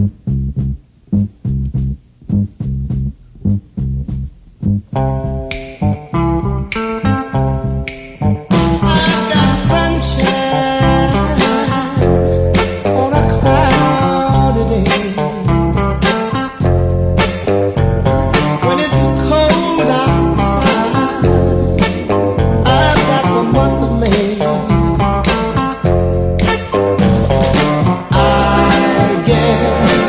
birds in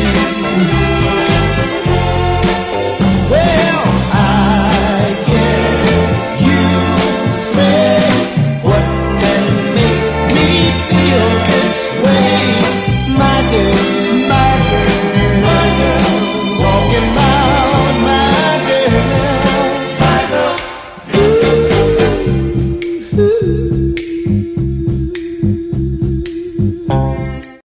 trees.